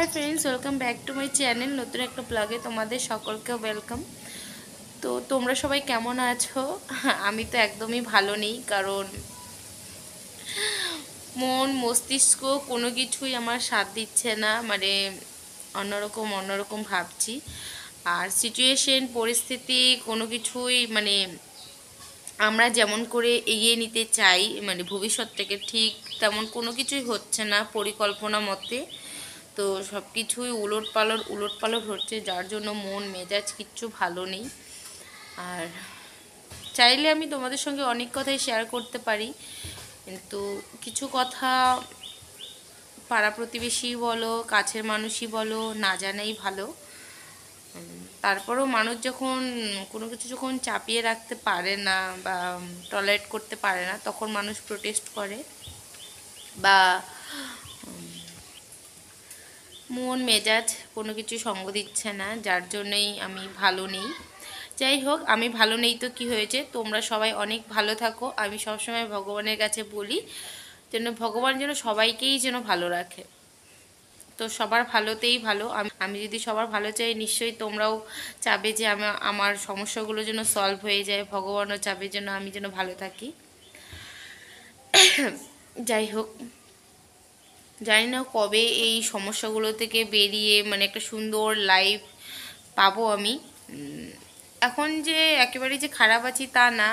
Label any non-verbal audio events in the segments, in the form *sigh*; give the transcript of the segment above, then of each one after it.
Hi friends welcome back to my channel নতুন একটা ব্লগে তোমাদের সকলকে ওয়েলকাম তো তোমরা সবাই কেমন আছো? *laughs* আমি তো একদমই ভালো নেই, কারণ মন, মস্তিষ্ক কোনো কিছুই আমার সাথ দিচ্ছে না মানে অন্যরকম অন্যরকম ভাবছি। আর সিচুয়েশন পরিস্থিতি কোনো কিছুই মানে আমরা যেমন করে এগিয়ে নিতে চাই মানে ভবিষ্যৎটাকে ঠিক তেমন কোনো কিছুই হচ্ছে না পরিকল্পনা মতে। তো সব কিছুই উলট পালট উলট পালট হচ্ছে, যার জন্য মন, মেজাজ কিচ্ছু ভালো নেই। আর চাইলে আমি তোমাদের সঙ্গে অনেক কথাই শেয়ার করতে পারি। কিন্তু কিছু কথা পাড়া প্রতিবেশী বলো, কাছের মানুষই বলো, না জানাই ভালো। তারপরেও মানুষ যখন কোনো কিছু যখন চাপিয়ে রাখতে পারে না বা টলারেট করতে পারে না, তখন মানুষ প্রোটেস্ট করে। বা মন, মেজাজ কোনো কিছু সঙ্গ দিচ্ছে না, যার জন্যই আমি ভালো নেই। যাই হোক, আমি ভালো নেই তো কি হয়েছে? তোমরা সবাই অনেক ভালো থাকো। আমি সবসময় ভগবানের কাছে বলি যেন ভগবান যেন সবাইকেই যেন ভালো রাখে। তো সবার ভালোতেই ভালো। আমি আমি যদি সবার ভালো চাই, নিশ্চয়ই তোমরাও চাবে যে আমার আমার সমস্যাগুলো যেন সলভ হয়ে যায়। ভগবানও চাবে যেন আমি যেন ভালো থাকি। যাই হোক। জানি না কবে এই সমস্যাগুলো থেকে বেরিয়ে মানে একটা সুন্দর লাইফ পাবো আমি। এখন যে একেবারে যে খারাপ আছি তা না,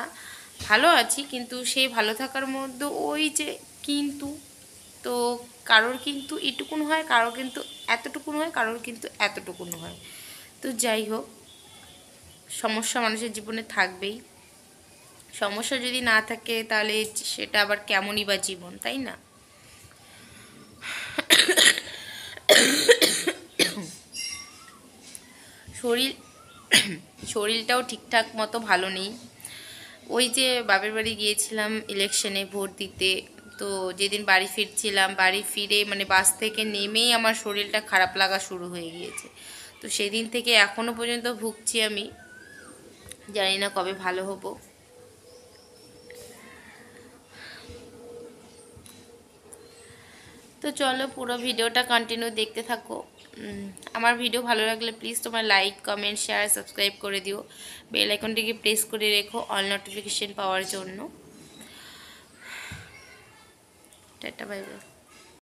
ভালো আছি কিন্তু সেই ভালো থাকার মধ্যে ওই যে কিন্তু, তো কারোর কিন্তু এটুকুন হয়, কারোর কিন্তু এতটুকুন হয়, কারোর কিন্তু এতটুকুন হয়। তো যাই হোক, সমস্যা মানুষের জীবনে থাকবেই। সমস্যা যদি না থাকে তাহলে সেটা আবার কেমনই বা জীবন, তাই না? শরীর, শরীরটাও ঠিকঠাক মতো ভালো নেই। ওই যে বাপের বাড়ি গিয়েছিলাম ইলেকশনে ভোট দিতে, তো যেদিন বাড়ি ফিরছিলাম, বাড়ি ফিরে মানে বাস থেকে নেমেই আমার শরীরটা খারাপ লাগা শুরু হয়ে গিয়েছে। তো সেদিন থেকে এখনও পর্যন্ত ভুগছি আমি। জানি না কবে ভালো হব। তো চলো পুরো ভিডিওটা কন্টিনিউ দেখতে থাকো। আমার ভিডিও ভালো লাগলে প্লিজ তোমার লাইক কমেন্ট শেয়ার সাবস্ক্রাইব করে দিও। বেল আইকনটিকে প্রেস করে রেখো অল নোটিফিকেশন পাওয়ার জন্য। Tata bye bye